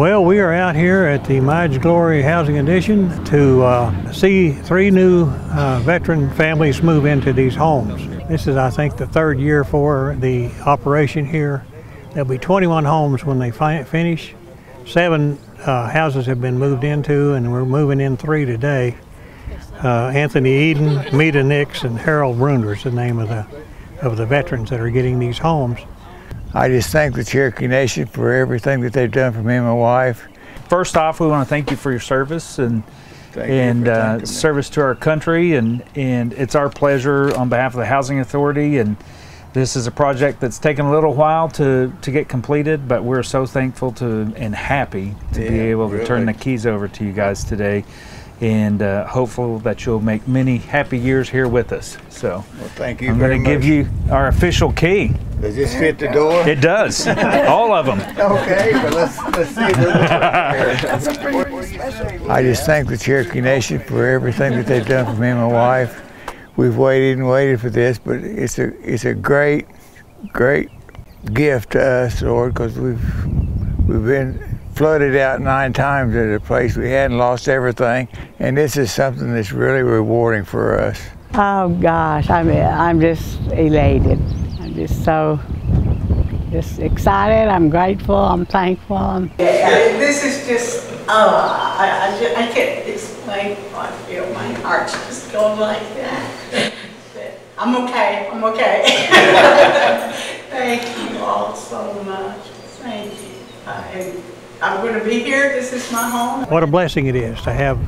Well, we are out here at the Mige Glory Housing Addition to uh, see three new uh, veteran families move into these homes. This is, I think, the third year for the operation here. There'll be 21 homes when they fi- finish. Seven uh, houses have been moved into, and we're moving in three today. Uh, Anthony Eden, Mita Nix, and Harold Bruner is the name of the of the veterans that are getting these homes. I just thank the Cherokee Nation for everything that they've done for me and my wife. First off, we want to thank you for your service and Thank and uh, service to our country, and and it's our pleasure on behalf of the Housing Authority. And this is a project that's taken a little while to to get completed, but we're so thankful to and happy to be able to turn the keys over to you guys today, and uh, hopeful that you'll make many happy years here with us. So Well, thank you I'm going to give you our official key. Does this fit the door? It does, all of them. okay, but let's let's see. I just thank the Cherokee Nation for everything that they've done for me and my wife. We've waited and waited for this, but it's a it's a great, great gift to us, Lord, because we've we've been flooded out nine times at a place we hadn't lost everything, and this is something that's really rewarding for us. Oh gosh, I'm I'm just elated. I'm just so just excited. I'm grateful. I'm thankful. I'm, This is just, oh, I, I, ju- I can't explain how I feel. My heart's just going like that. I'm okay, I'm okay. Thank you all so much. Thank you. And I'm going to be here. This is my home. What a blessing it is to have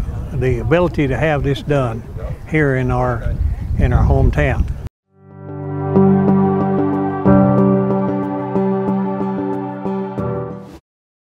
the ability to have this done here in our in our hometown.